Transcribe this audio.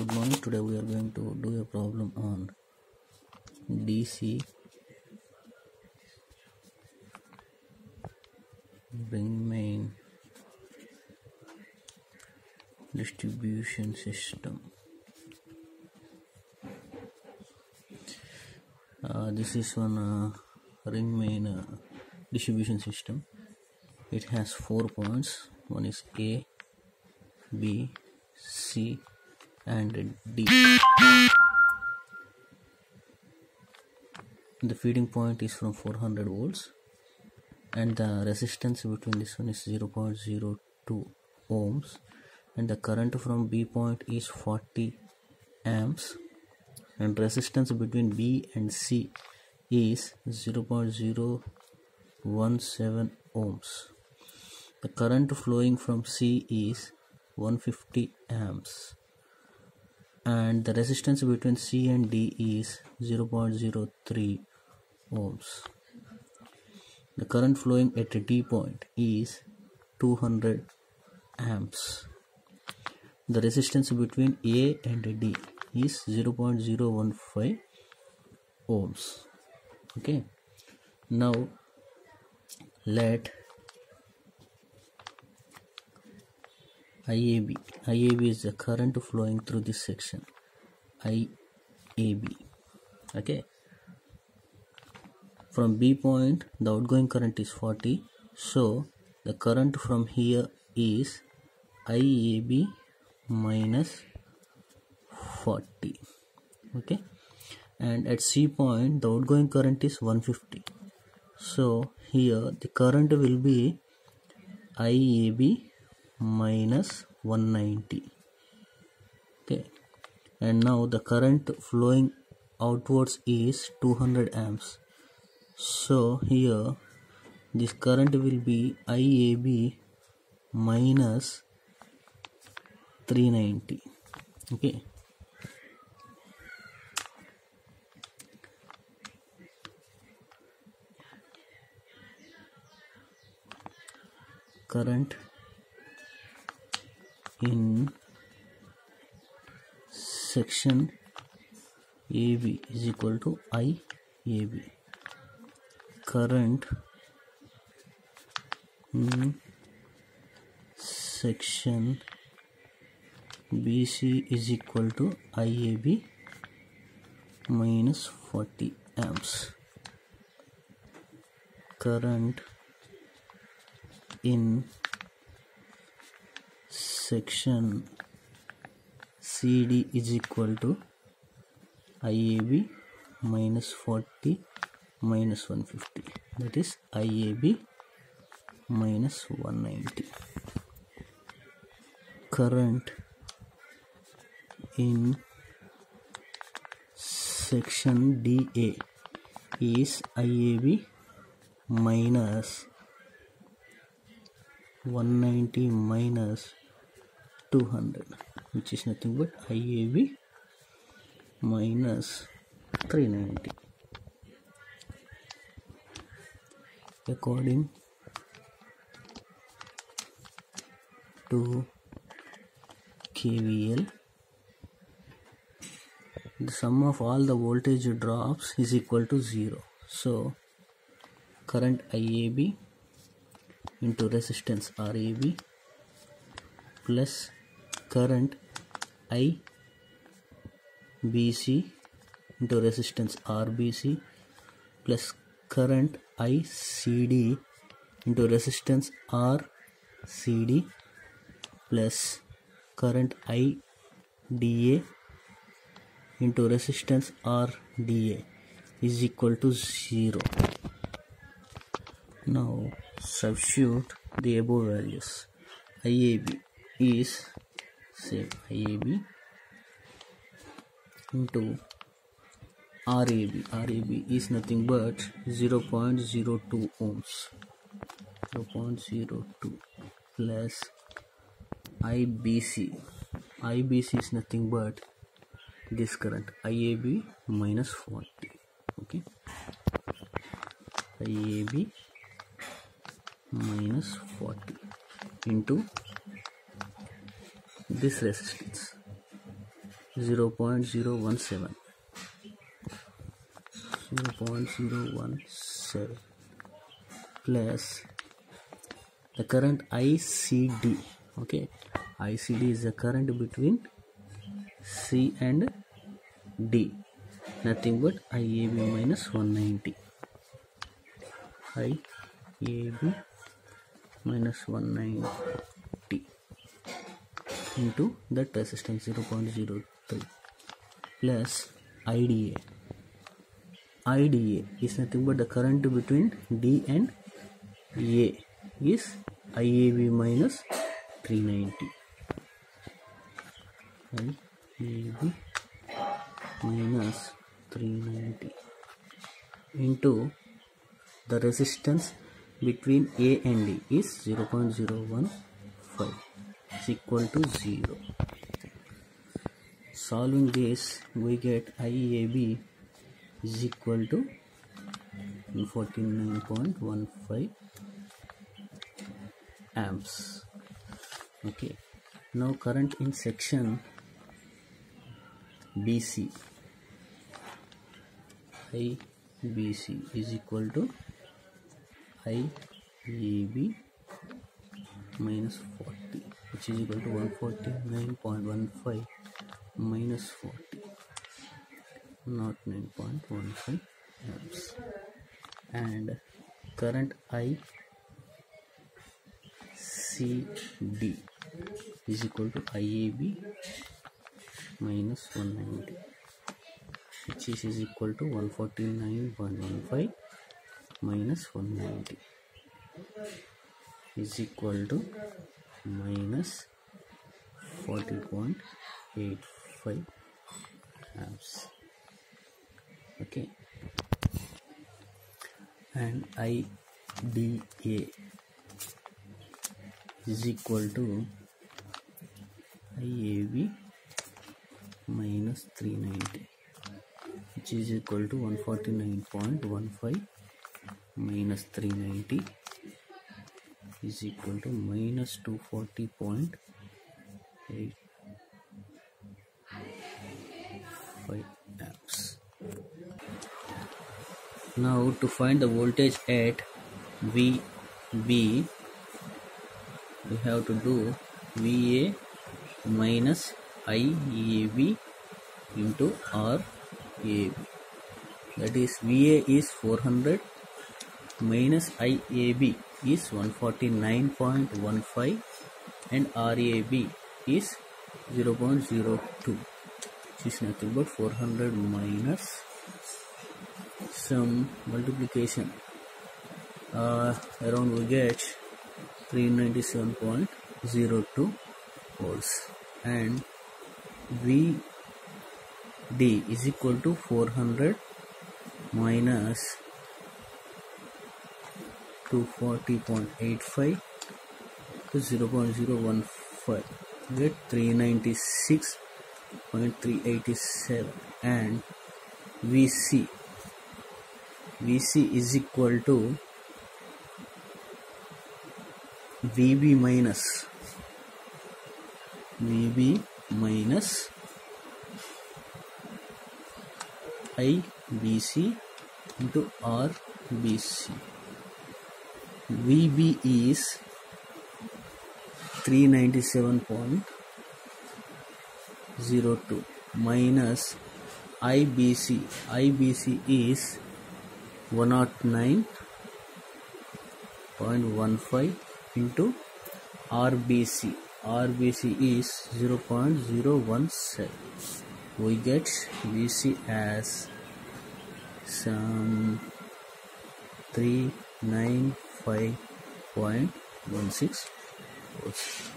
good morning. Today we are going to do a problem on dc ring main distribution system. Uh, this is one uh, ring main uh, distribution system. It has four points. One is a b c and d. The feeding point is from 400 volts and the resistance between this one is 0.02 ohms and the current from b point is 40 amps and resistance between b and c is 0.017 ohms. The current flowing from c is 150 amps and the resistance between C and D is 0.03 ohms. The current flowing at D point is 200 amps. The resistance between A and D is 0.015 ohms. Okay. Now let IAB. IAB is the current flowing through this section. IAB. Okay. From B point, the outgoing current is 40. So the current from here is IAB minus 40. Okay. And at C point, the outgoing current is 150. So here the current will be IAB minus 190 okay. And now the current flowing outwards is 200 amps. So here this current will be IAB minus 390 okay. Current in section AB is equal to IAB. Current in section BC is equal to IAB minus 40 amps. Current in section CD is equal to IAB minus 40 minus 150 that is IAB minus 190 current in section DA is IAB minus 190 minus 200 which is nothing but IAB minus 390 according to KVL the sum of all the voltage drops is equal to 0 so current IAB into resistance RAB plus current I BC into resistance RBC plus current ICD into resistance RCD plus current IDA into resistance RDA is equal to 0. Now substitute the above values. IAB is same IAB into RAB. RAB is nothing but 0.02 ohms. 0.02 plus IBC. IBC is nothing but this current IAB minus 40. Okay. IAB minus 40 into this resistance. 0.017 0.017 plus the current ICD okay. ICD is the current between C and D. Nothing but IAB minus 190 IAB minus 190 into that resistance 0.03 plus IDA IDA is nothing but the current between D and A is IAB minus 390 IAB minus 390 into the resistance between A and D is 0.015 is equal to 0 solving this we get IAB is equal to 49.15 amps. Okay. Now current in section BC IBC is equal to IAB minus 40 which is equal to 149.15 minus 40 not 9.15 amps. And current I CD is equal to IAB minus 190 which is, is equal to 149.15 minus 190 is equal to minus 40.85 amps okay. And IDA is equal to IAB minus 390 which is equal to 149.15 minus 390 is equal to minus 240.8 5 amps. Now to find the voltage at VB we have to do VA minus IAB into RAB that is VA is 400 minus IAB is 149.15 and RAB is 0.02 which is nothing but 400 minus some multiplication. Uh, around we get 397.02 volts. And VD is equal to 400 minus 240.85 to 0.015 get 396.387 and VC VC is equal to VB minus VB minus IBC into RBC VB is 397.02 minus IBC IBC is 109.15 into RBC RBC is 0.017 we get VC as some 395.16 volts